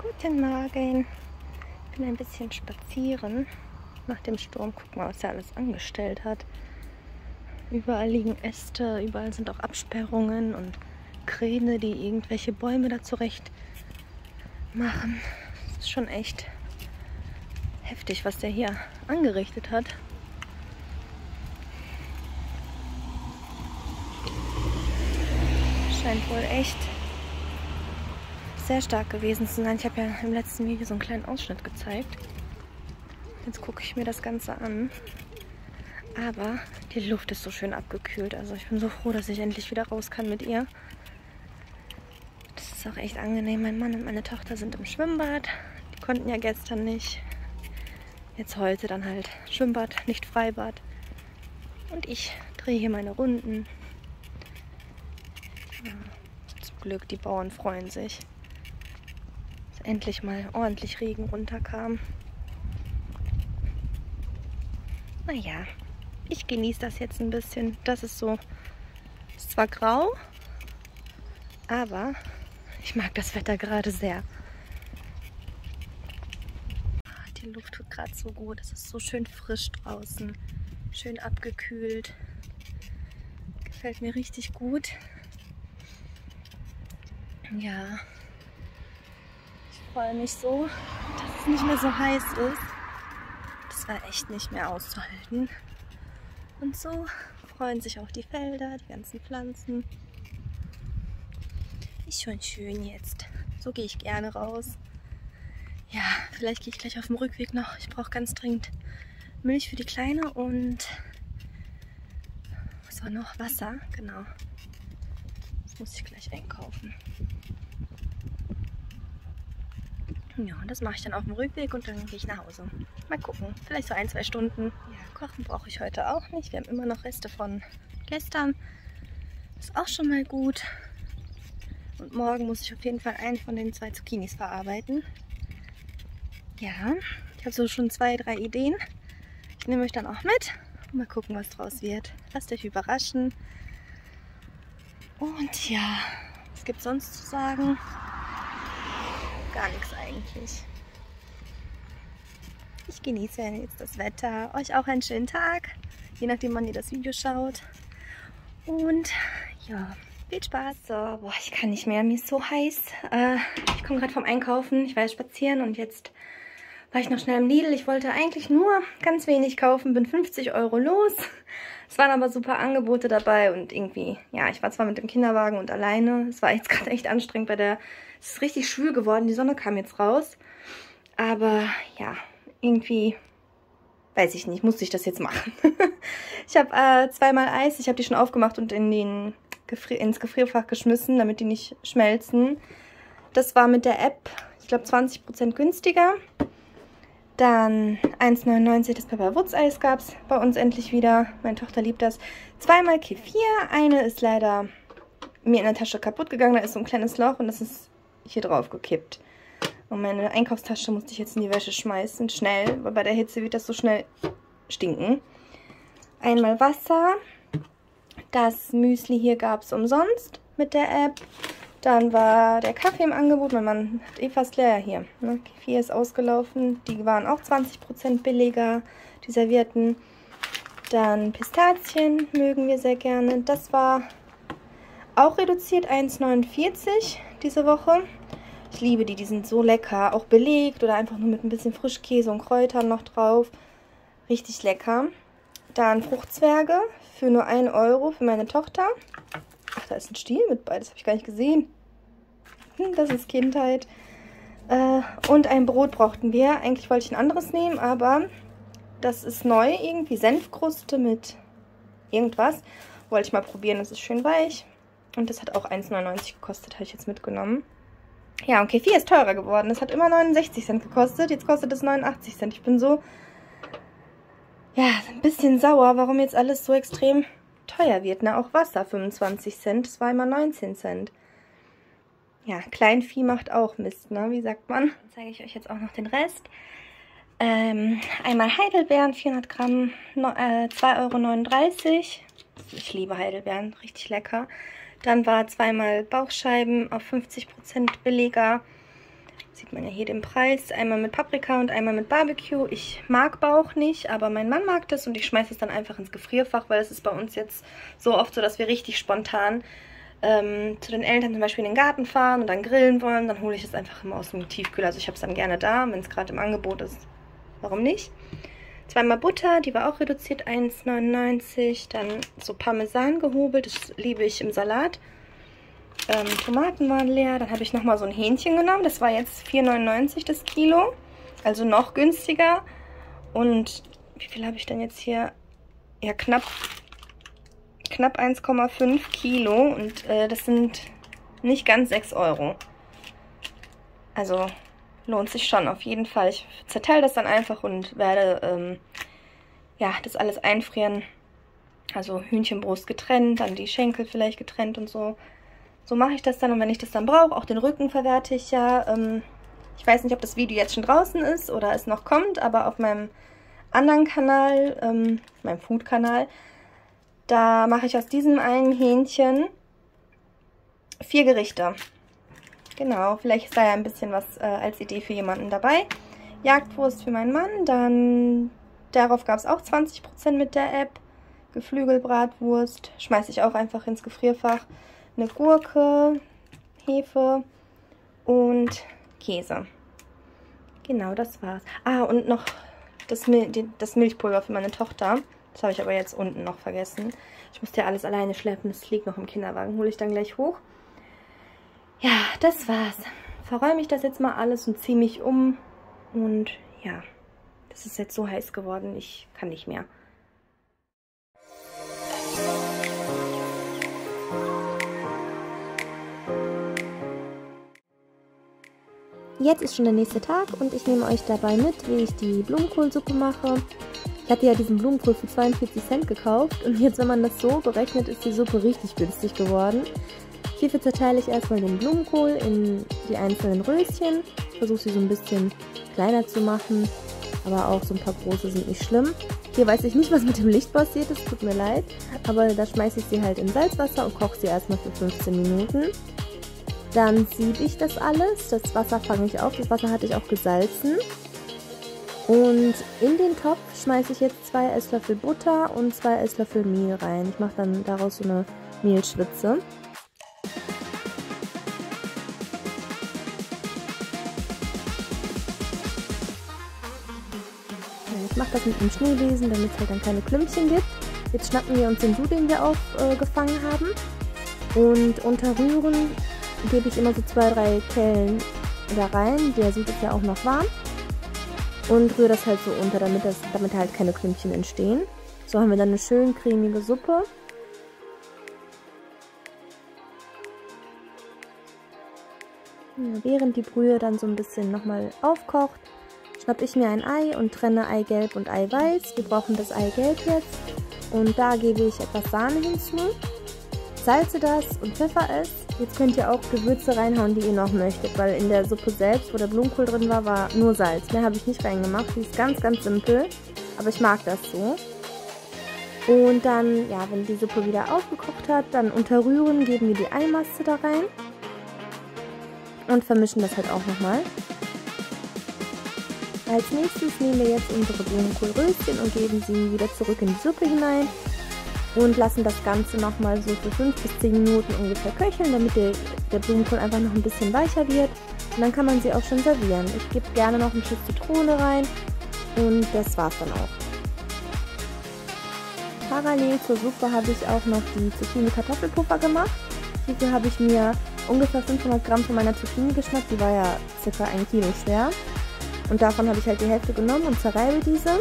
Guten Morgen. Ich bin ein bisschen spazieren. Nach dem Sturm guck mal, was er alles angestellt hat. Überall liegen Äste, überall sind auch Absperrungen und Kräne, die irgendwelche Bäume da zurecht machen. Das ist schon echt heftig, was der hier angerichtet hat. Scheint wohl echt sehr stark gewesen zu sein. Ich habe ja im letzten Video so einen kleinen Ausschnitt gezeigt. Jetzt gucke ich mir das Ganze an. Aber die Luft ist so schön abgekühlt. Also ich bin so froh, dass ich endlich wieder raus kann mit ihr. Das ist auch echt angenehm. Mein Mann und meine Tochter sind im Schwimmbad. Die konnten ja gestern nicht. Jetzt heute dann halt Schwimmbad, nicht Freibad. Und ich drehe hier meine Runden. Ja, zum Glück, die Bauern freuen sich endlich mal ordentlich Regen runterkam. Naja, ich genieße das jetzt ein bisschen. Das ist so, ist zwar grau, aber ich mag das Wetter gerade sehr. Die Luft tut gerade so gut. Es ist so schön frisch draußen. Schön abgekühlt. Gefällt mir richtig gut. Ja, freue mich so, dass es nicht mehr so heiß ist. Das war echt nicht mehr auszuhalten. Und so freuen sich auch die Felder, die ganzen Pflanzen. Ist schon schön jetzt. So gehe ich gerne raus. Ja, vielleicht gehe ich gleich auf dem Rückweg noch. Ich brauche ganz dringend Milch für die Kleine und was war noch? Wasser, genau. Das muss ich gleich einkaufen. Ja, das mache ich dann auf dem Rückweg und dann gehe ich nach Hause. Mal gucken, vielleicht so ein, zwei Stunden. Ja, kochen brauche ich heute auch nicht. Wir haben immer noch Reste von gestern. Ist auch schon mal gut. Und morgen muss ich auf jeden Fall einen von den zwei Zucchinis verarbeiten. Ja, ich habe so schon zwei, drei Ideen. Ich nehme euch dann auch mit. Mal gucken, was draus wird. Lasst euch überraschen. Und ja, was gibt sonst zu sagen? Gar nichts eigentlich. Ich genieße jetzt das Wetter. Euch auch einen schönen Tag, je nachdem wann ihr das Video schaut. Und ja, viel Spaß. So, boah, ich kann nicht mehr. Mir ist so heiß. Äh, ich komme gerade vom Einkaufen. Ich war jetzt spazieren und jetzt war ich noch schnell im Lidl. Ich wollte eigentlich nur ganz wenig kaufen, bin 50 Euro los. Es waren aber super Angebote dabei und irgendwie, ja, ich war zwar mit dem Kinderwagen und alleine. Es war jetzt gerade echt anstrengend bei der, es ist richtig schwül geworden, die Sonne kam jetzt raus. Aber ja, irgendwie, weiß ich nicht, musste ich das jetzt machen. ich habe äh, zweimal Eis, ich habe die schon aufgemacht und in den Gefrier ins Gefrierfach geschmissen, damit die nicht schmelzen. Das war mit der App, ich glaube 20% günstiger. Dann 1,99 das Pepper Woods Eis gab es bei uns endlich wieder. Meine Tochter liebt das. Zweimal Kefir. Eine ist leider mir in der Tasche kaputt gegangen. Da ist so ein kleines Loch und das ist hier drauf gekippt. Und meine Einkaufstasche musste ich jetzt in die Wäsche schmeißen. Schnell, weil bei der Hitze wird das so schnell stinken. Einmal Wasser. Das Müsli hier gab es umsonst mit der App. Dann war der Kaffee im Angebot. Mein Mann hat eh fast leer hier. Ne? Kefir ist ausgelaufen. Die waren auch 20% billiger, die Servierten. Dann Pistazien mögen wir sehr gerne. Das war auch reduziert 1,49 diese Woche. Ich liebe die, die sind so lecker. Auch belegt oder einfach nur mit ein bisschen Frischkäse und Kräutern noch drauf. Richtig lecker. Dann Fruchtzwerge für nur 1 Euro für meine Tochter. Ach, da ist ein Stiel mit bei. Das habe ich gar nicht gesehen. Hm, das ist Kindheit. Äh, und ein Brot brauchten wir. Eigentlich wollte ich ein anderes nehmen, aber das ist neu. Irgendwie Senfkruste mit irgendwas. Wollte ich mal probieren. Das ist schön weich. Und das hat auch 1,99 gekostet. Habe ich jetzt mitgenommen. Ja, und Kefir ist teurer geworden. Das hat immer 69 Cent gekostet. Jetzt kostet es 89 Cent. Ich bin so, ja, ein bisschen sauer, warum jetzt alles so extrem teuer wird. Ne? Auch Wasser 25 Cent, das war immer 19 Cent. Ja, Kleinvieh macht auch Mist, ne? wie sagt man. Dann zeige ich euch jetzt auch noch den Rest. Ähm, einmal Heidelbeeren, 400 Gramm, no, äh, 2,39 Euro. Ich liebe Heidelbeeren, richtig lecker. Dann war zweimal Bauchscheiben auf 50% billiger. Sieht man ja hier den Preis. Einmal mit Paprika und einmal mit Barbecue. Ich mag Bauch nicht, aber mein Mann mag das und ich schmeiße es dann einfach ins Gefrierfach, weil es ist bei uns jetzt so oft so, dass wir richtig spontan ähm, zu den Eltern zum Beispiel in den Garten fahren und dann grillen wollen. Dann hole ich es einfach immer aus dem Tiefkühler. Also ich habe es dann gerne da, wenn es gerade im Angebot ist. Warum nicht? Zweimal Butter, die war auch reduziert, 1,99. Dann so Parmesan gehobelt, das liebe ich im Salat. Ähm, Tomaten waren leer. Dann habe ich nochmal so ein Hähnchen genommen. Das war jetzt 4,99 das Kilo. Also noch günstiger. Und wie viel habe ich denn jetzt hier? Ja, knapp, knapp 1,5 Kilo. Und äh, das sind nicht ganz 6 Euro. Also lohnt sich schon auf jeden Fall. Ich zerteile das dann einfach und werde ähm, ja, das alles einfrieren. Also Hühnchenbrust getrennt, dann die Schenkel vielleicht getrennt und so. So mache ich das dann und wenn ich das dann brauche, auch den Rücken verwerte ich ja. Ähm, ich weiß nicht, ob das Video jetzt schon draußen ist oder es noch kommt, aber auf meinem anderen Kanal, ähm, meinem Food-Kanal, da mache ich aus diesem einen Hähnchen vier Gerichte. Genau, vielleicht ist da ja ein bisschen was äh, als Idee für jemanden dabei. Jagdwurst für meinen Mann, dann darauf gab es auch 20% mit der App. Geflügelbratwurst schmeiße ich auch einfach ins Gefrierfach eine Gurke, Hefe und Käse. Genau, das war's. Ah, und noch das, Mil das Milchpulver für meine Tochter. Das habe ich aber jetzt unten noch vergessen. Ich musste ja alles alleine schleppen. Das liegt noch im Kinderwagen. Hole ich dann gleich hoch. Ja, das war's. Verräume ich das jetzt mal alles und ziehe mich um. Und ja, das ist jetzt so heiß geworden. Ich kann nicht mehr. Jetzt ist schon der nächste Tag und ich nehme euch dabei mit, wie ich die Blumenkohlsuppe mache. Ich hatte ja diesen Blumenkohl für 42 Cent gekauft und jetzt, wenn man das so berechnet, ist die Suppe richtig günstig geworden. Hierfür zerteile ich erstmal den Blumenkohl in die einzelnen Röschen. Versuche sie so ein bisschen kleiner zu machen, aber auch so ein paar große sind nicht schlimm. Hier weiß ich nicht, was mit dem Licht passiert ist, tut mir leid. Aber da schmeiße ich sie halt in Salzwasser und koche sie erstmal für 15 Minuten. Dann siebe ich das alles. Das Wasser fange ich auf. Das Wasser hatte ich auch gesalzen. Und in den Topf schmeiße ich jetzt zwei Esslöffel Butter und zwei Esslöffel Mehl rein. Ich mache dann daraus so eine Mehlschwitze. Ich mache das mit dem Schneebesen, damit es halt dann keine Klümpchen gibt. Jetzt schnappen wir uns den Du, den wir aufgefangen äh, haben. Und unterrühren gebe ich immer so zwei, drei Kellen da rein. Der Sud ist ja auch noch warm. Und rühre das halt so unter, damit, das, damit halt keine Klümpchen entstehen. So haben wir dann eine schön cremige Suppe. Ja, während die Brühe dann so ein bisschen nochmal aufkocht, schnappe ich mir ein Ei und trenne Eigelb und Eiweiß. Wir brauchen das Eigelb jetzt. Und da gebe ich etwas Sahne hinzu, salze das und pfeffer es Jetzt könnt ihr auch Gewürze reinhauen, die ihr noch möchtet, weil in der Suppe selbst, wo der Blumenkohl drin war, war nur Salz. Mehr habe ich nicht reingemacht. Die ist ganz, ganz simpel, aber ich mag das so. Und dann, ja, wenn die Suppe wieder aufgekocht hat, dann unterrühren, geben wir die Eimasse da rein und vermischen das halt auch nochmal. Als nächstes nehmen wir jetzt unsere Blumenkohlröschen und geben sie wieder zurück in die Suppe hinein und lassen das Ganze nochmal so für 5 bis 10 Minuten ungefähr köcheln, damit der, der Blumenkohl einfach noch ein bisschen weicher wird. Und dann kann man sie auch schon servieren. Ich gebe gerne noch ein Stück Zitrone rein und das war's dann auch. Parallel zur Suppe habe ich auch noch die Zucchini-Kartoffelpuffer gemacht. Hierfür habe ich mir ungefähr 500 Gramm von meiner Zucchini geschnappt. Die war ja circa ein Kilo schwer. Und davon habe ich halt die Hälfte genommen und zerreibe diese.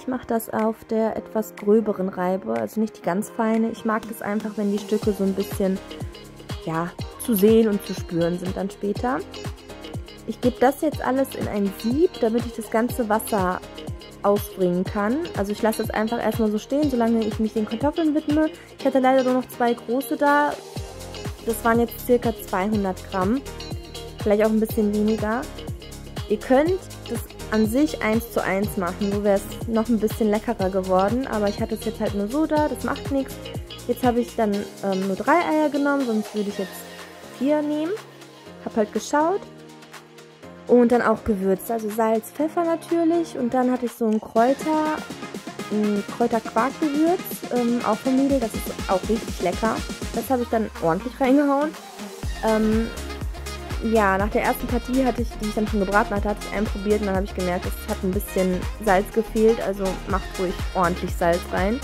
Ich mache das auf der etwas gröberen Reibe, also nicht die ganz feine. Ich mag das einfach, wenn die Stücke so ein bisschen, ja, zu sehen und zu spüren sind dann später. Ich gebe das jetzt alles in ein Sieb, damit ich das ganze Wasser ausbringen kann. Also ich lasse es einfach erstmal so stehen, solange ich mich den Kartoffeln widme. Ich hatte leider nur noch zwei große da. Das waren jetzt circa 200 Gramm. Vielleicht auch ein bisschen weniger. Ihr könnt das an sich 1 zu 1 machen. So wäre es noch ein bisschen leckerer geworden. Aber ich hatte es jetzt halt nur so da, das macht nichts. Jetzt habe ich dann ähm, nur drei Eier genommen, sonst würde ich jetzt vier nehmen. Habe halt geschaut. Und dann auch gewürzt, also Salz, Pfeffer natürlich. Und dann hatte ich so ein Kräuter, ein Kräuterquarkgewürz, ähm, auch vom Lidl. Das ist auch richtig lecker. Das habe ich dann ordentlich reingehauen. Ähm, ja, nach der ersten Partie hatte ich, die ich dann schon gebraten hatte, hatte ich einen probiert und dann habe ich gemerkt, es hat ein bisschen Salz gefehlt, also macht ruhig ordentlich Salz rein.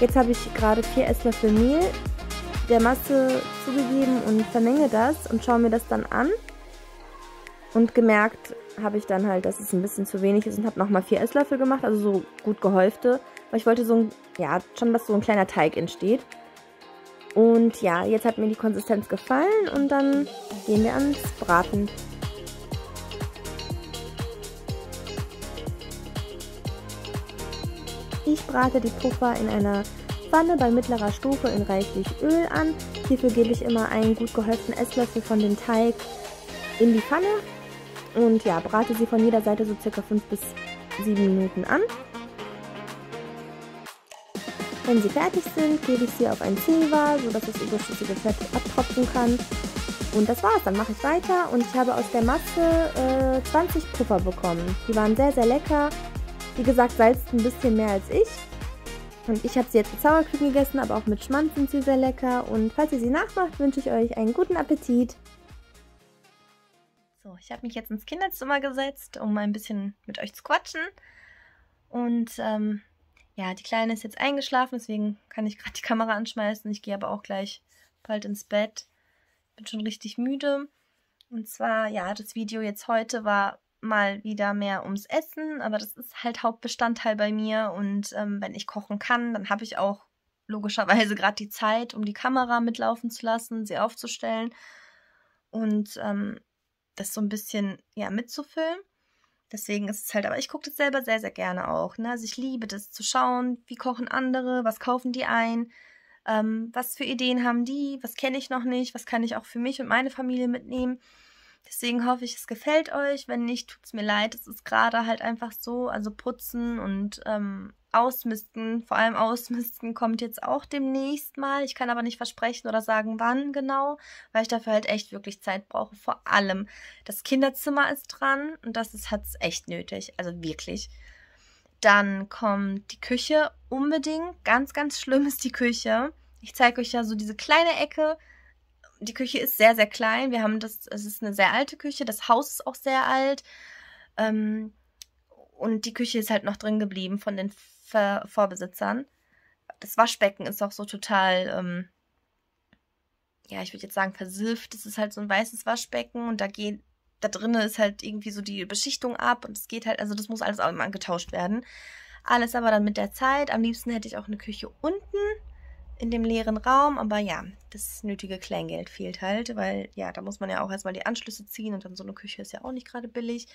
Jetzt habe ich gerade vier Esslöffel Mehl der Masse zugegeben und vermenge das und schaue mir das dann an. Und gemerkt habe ich dann halt, dass es ein bisschen zu wenig ist und habe nochmal vier Esslöffel gemacht, also so gut gehäufte. Weil ich wollte so ein, ja, schon, dass so ein kleiner Teig entsteht. Und ja, jetzt hat mir die Konsistenz gefallen und dann gehen wir ans Braten. Ich brate die Puffer in einer Pfanne bei mittlerer Stufe in reichlich Öl an. Hierfür gebe ich immer einen gut gehäuften Esslöffel von dem Teig in die Pfanne und ja, brate sie von jeder Seite so circa 5 bis 7 Minuten an. Wenn sie fertig sind, gebe ich sie auf ein Zewa, sodass das überschüssige Fett abtropfen kann. Und das war's, dann mache ich weiter und ich habe aus der Masse äh, 20 Puffer bekommen. Die waren sehr, sehr lecker. Wie gesagt, salzt ein bisschen mehr als ich. Und ich habe sie jetzt mit Sauerküken gegessen, aber auch mit Schmand sind sie sehr lecker. Und falls ihr sie nachmacht, wünsche ich euch einen guten Appetit. So, ich habe mich jetzt ins Kinderzimmer gesetzt, um ein bisschen mit euch zu quatschen. Und ähm, ja, die Kleine ist jetzt eingeschlafen, deswegen kann ich gerade die Kamera anschmeißen. Ich gehe aber auch gleich bald ins Bett. Bin schon richtig müde. Und zwar, ja, das Video jetzt heute war mal wieder mehr ums Essen, aber das ist halt Hauptbestandteil bei mir. Und ähm, wenn ich kochen kann, dann habe ich auch logischerweise gerade die Zeit, um die Kamera mitlaufen zu lassen, sie aufzustellen und ähm, das so ein bisschen ja mitzufilmen. Deswegen ist es halt, aber ich gucke das selber sehr, sehr gerne auch. Ne? Also ich liebe das zu schauen, wie kochen andere, was kaufen die ein, ähm, was für Ideen haben die, was kenne ich noch nicht, was kann ich auch für mich und meine Familie mitnehmen. Deswegen hoffe ich, es gefällt euch. Wenn nicht, tut es mir leid. Es ist gerade halt einfach so. Also putzen und ähm, ausmisten, vor allem ausmisten, kommt jetzt auch demnächst mal. Ich kann aber nicht versprechen oder sagen, wann genau, weil ich dafür halt echt wirklich Zeit brauche. Vor allem das Kinderzimmer ist dran und das ist hat's echt nötig. Also wirklich. Dann kommt die Küche unbedingt. Ganz, ganz schlimm ist die Küche. Ich zeige euch ja so diese kleine Ecke die Küche ist sehr, sehr klein. Wir haben das, es ist eine sehr alte Küche. Das Haus ist auch sehr alt. Ähm, und die Küche ist halt noch drin geblieben von den Ver Vorbesitzern. Das Waschbecken ist auch so total, ähm, ja, ich würde jetzt sagen, versilft. Das ist halt so ein weißes Waschbecken und da geht, da drinnen ist halt irgendwie so die Beschichtung ab und es geht halt, also das muss alles auch immer getauscht werden. Alles aber dann mit der Zeit. Am liebsten hätte ich auch eine Küche unten in dem leeren Raum, aber ja, das nötige Kleingeld fehlt halt, weil ja, da muss man ja auch erstmal die Anschlüsse ziehen und dann so eine Küche ist ja auch nicht gerade billig.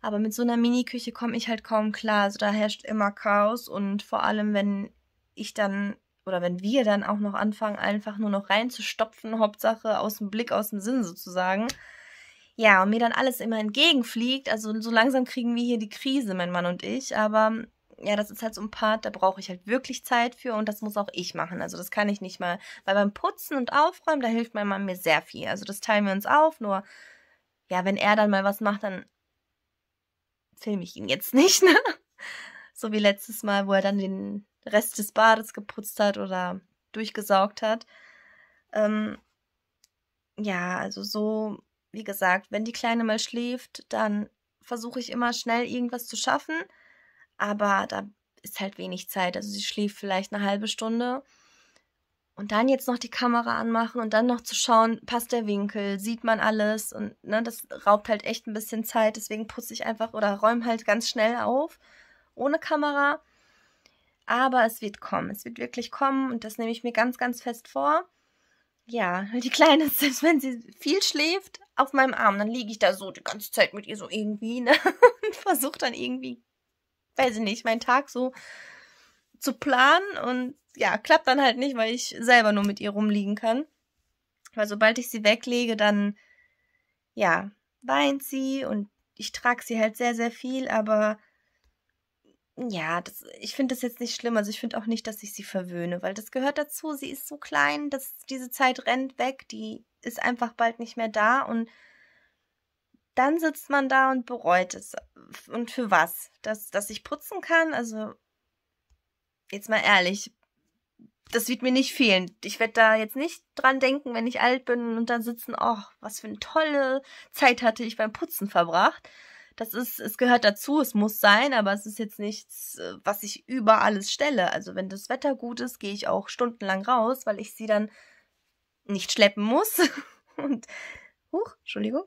Aber mit so einer Mini-Küche komme ich halt kaum klar. Also da herrscht immer Chaos und vor allem, wenn ich dann oder wenn wir dann auch noch anfangen, einfach nur noch reinzustopfen, Hauptsache aus dem Blick, aus dem Sinn sozusagen. Ja, und mir dann alles immer entgegenfliegt. Also so langsam kriegen wir hier die Krise, mein Mann und ich. Aber ja, das ist halt so ein Part, da brauche ich halt wirklich Zeit für und das muss auch ich machen. Also das kann ich nicht mal, weil beim Putzen und Aufräumen, da hilft mein Mann mir sehr viel. Also das teilen wir uns auf, nur ja, wenn er dann mal was macht, dann filme ich ihn jetzt nicht, ne? So wie letztes Mal, wo er dann den Rest des Bades geputzt hat oder durchgesaugt hat. Ähm, ja, also so, wie gesagt, wenn die Kleine mal schläft, dann versuche ich immer schnell irgendwas zu schaffen aber da ist halt wenig Zeit. Also sie schläft vielleicht eine halbe Stunde. Und dann jetzt noch die Kamera anmachen und dann noch zu schauen, passt der Winkel, sieht man alles und ne, das raubt halt echt ein bisschen Zeit. Deswegen putze ich einfach oder räume halt ganz schnell auf, ohne Kamera. Aber es wird kommen, es wird wirklich kommen und das nehme ich mir ganz, ganz fest vor. Ja, die Kleine ist, wenn sie viel schläft, auf meinem Arm, dann liege ich da so die ganze Zeit mit ihr so irgendwie ne? und versuche dann irgendwie weiß ich nicht, meinen Tag so zu planen und ja, klappt dann halt nicht, weil ich selber nur mit ihr rumliegen kann. Weil sobald ich sie weglege, dann ja, weint sie und ich trage sie halt sehr, sehr viel, aber ja, das, ich finde das jetzt nicht schlimm. Also ich finde auch nicht, dass ich sie verwöhne, weil das gehört dazu. Sie ist so klein, dass diese Zeit rennt weg. Die ist einfach bald nicht mehr da und dann sitzt man da und bereut es. Und für was? Dass, dass ich putzen kann? Also, jetzt mal ehrlich, das wird mir nicht fehlen. Ich werde da jetzt nicht dran denken, wenn ich alt bin und dann sitzen, oh, was für eine tolle Zeit hatte ich beim Putzen verbracht das ist, es gehört dazu, es muss sein, aber es ist jetzt nichts, was ich über alles stelle. Also wenn das Wetter gut ist, gehe ich auch stundenlang raus, weil ich sie dann nicht schleppen muss. Und, huch, Entschuldigung.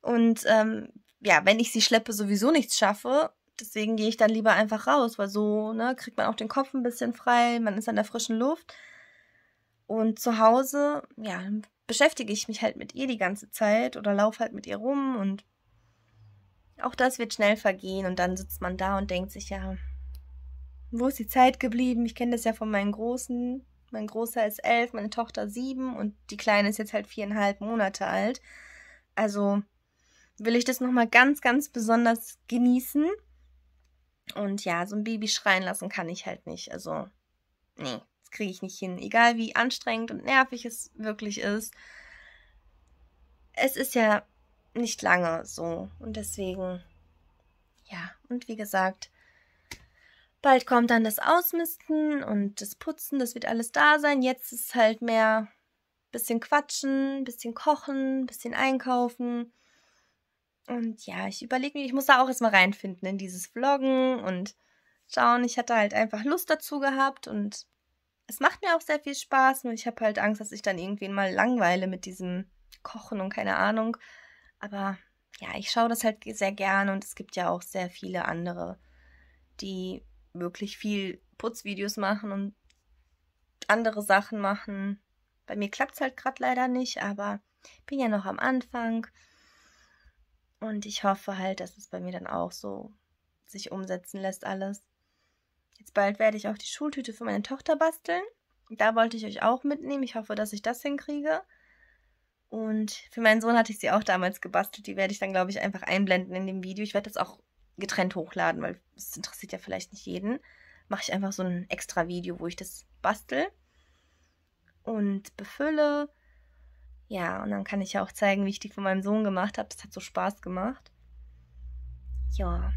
Und ähm, ja, wenn ich sie schleppe, sowieso nichts schaffe. Deswegen gehe ich dann lieber einfach raus, weil so ne, kriegt man auch den Kopf ein bisschen frei, man ist an der frischen Luft. Und zu Hause, ja, beschäftige ich mich halt mit ihr die ganze Zeit oder laufe halt mit ihr rum und auch das wird schnell vergehen und dann sitzt man da und denkt sich, ja, wo ist die Zeit geblieben? Ich kenne das ja von meinen Großen. Mein Großer ist elf, meine Tochter sieben und die Kleine ist jetzt halt viereinhalb Monate alt. Also will ich das nochmal ganz, ganz besonders genießen. Und ja, so ein Baby schreien lassen kann ich halt nicht. Also, nee, das kriege ich nicht hin. Egal wie anstrengend und nervig es wirklich ist. Es ist ja nicht lange so. Und deswegen, ja, und wie gesagt, bald kommt dann das Ausmisten und das Putzen, das wird alles da sein. Jetzt ist halt mehr bisschen quatschen, bisschen kochen, bisschen einkaufen. Und ja, ich überlege mir, ich muss da auch erstmal reinfinden in dieses Vloggen und schauen. Ich hatte halt einfach Lust dazu gehabt und es macht mir auch sehr viel Spaß. Nur ich habe halt Angst, dass ich dann irgendwen mal langweile mit diesem Kochen und keine Ahnung. Aber ja, ich schaue das halt sehr gerne und es gibt ja auch sehr viele andere, die wirklich viel Putzvideos machen und andere Sachen machen. Bei mir klappt es halt gerade leider nicht, aber ich bin ja noch am Anfang. Und ich hoffe halt, dass es bei mir dann auch so sich umsetzen lässt alles. Jetzt bald werde ich auch die Schultüte für meine Tochter basteln. Da wollte ich euch auch mitnehmen. Ich hoffe, dass ich das hinkriege. Und für meinen Sohn hatte ich sie auch damals gebastelt. Die werde ich dann, glaube ich, einfach einblenden in dem Video. Ich werde das auch getrennt hochladen, weil es interessiert ja vielleicht nicht jeden. Mache ich einfach so ein extra Video, wo ich das bastel und befülle. Ja, und dann kann ich ja auch zeigen, wie ich die von meinem Sohn gemacht habe. Das hat so Spaß gemacht. Ja,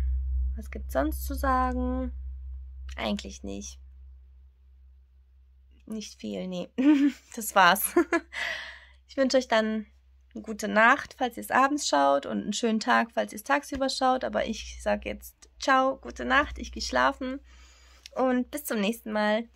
was gibt's sonst zu sagen? Eigentlich nicht. Nicht viel, nee. das war's. Ich wünsche euch dann eine gute Nacht, falls ihr es abends schaut und einen schönen Tag, falls ihr es tagsüber schaut. Aber ich sage jetzt ciao, gute Nacht, ich gehe schlafen und bis zum nächsten Mal.